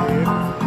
Bye.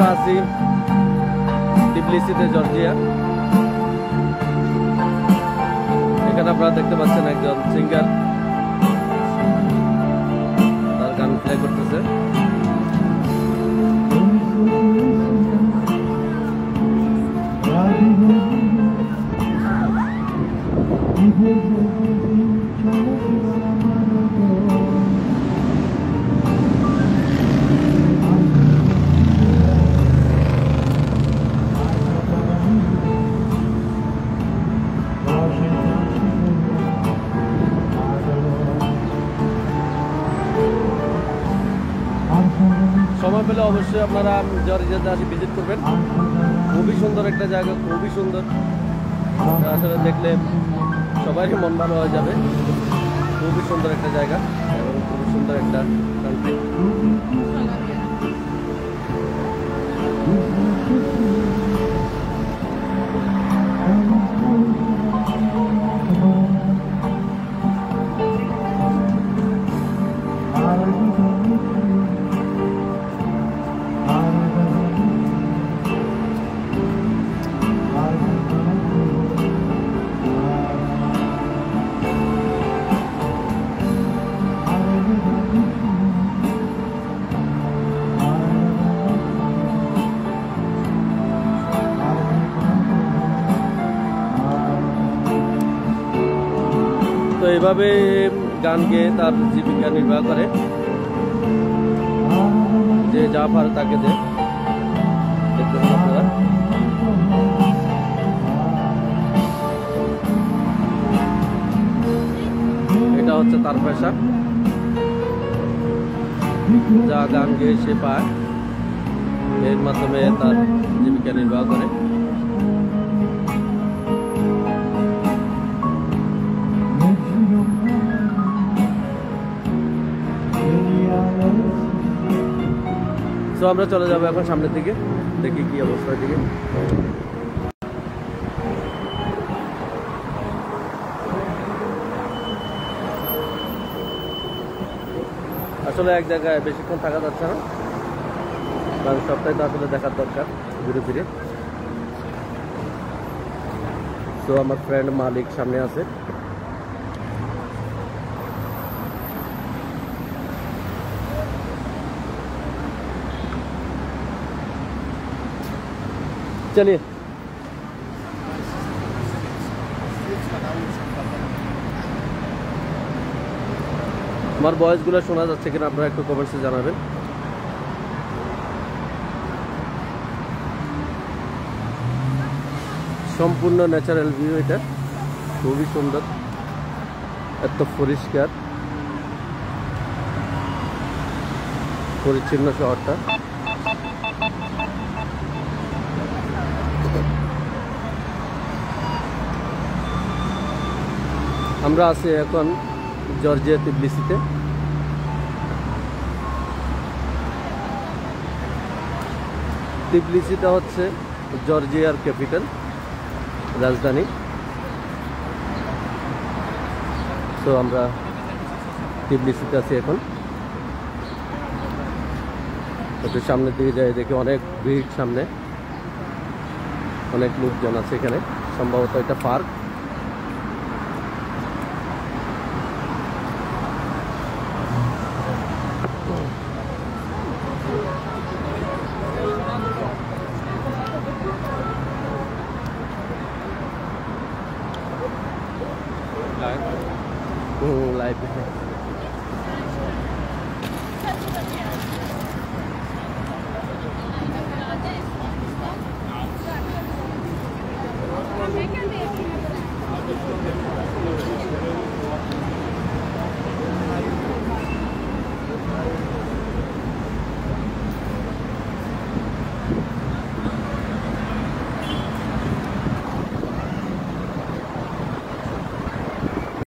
আমরা আছি টিবলিসিতে Georgia এখানে আপনারা দেখতে পাচ্ছেন একজন সিঙ্গার তার গান প্লে করতেছে সময় পেলে অবশ্যই আপনারা জর্জিয়াতে আসি ভিজিট করবেন। খুবই সুন্দর একটা জায়গা, খুবই সুন্দর। আসলে দেখলে সবারই মন ভালো হয়ে যাবে। খুবই সুন্দর একটা জায়গা এবং খুবই সুন্দর একটা কান্ট্রি তো এইভাবে গান গেয়ে তার জীবিকা নির্বাহ করে, যে যা পারে তাকে দেয়। এটা হচ্ছে তার পেশা। যা গান গেয়ে সে পায়। এর মাধ্যমে তার জীবিকা নির্বাহ করে। তো আমরা চলে যাব এখন সামনের দিকে। দেখি কি অবস্থা দিকে আসলে এক জায়গায় বেশিক্ষণ থাকা যাচ্ছে না। কারণ সবটাই তো আসলে দেখার দরকার ঘুরে ফিরে তো আমার ফ্রেন্ড মালিক সামনে আছে। चलिए আমার ভয়েসগুলো শোনা যাচ্ছে কিনা আপনারা একটু কমেন্টসে জানাবেন সম্পূর্ণ ন্যাচারাল ভিউ এটা খুবই সুন্দর এত পরিষ্কার পরিচ্ছন্ন শহরটা আমরা আছি এখন জর্জিয়া তিবলিসিতে। তিবলিসিটা হচ্ছে জর্জিয়ার ক্যাপিটাল, রাজধানী। তো আমরা তিবলিসিতে আছি এখন। একটু সামনের দিকে যাই, দেখি অনেক ভিড় সামনে। অনেক লোকজন আছে এখানে। সম্ভবত এটা পার্ক। 嗯，来呗。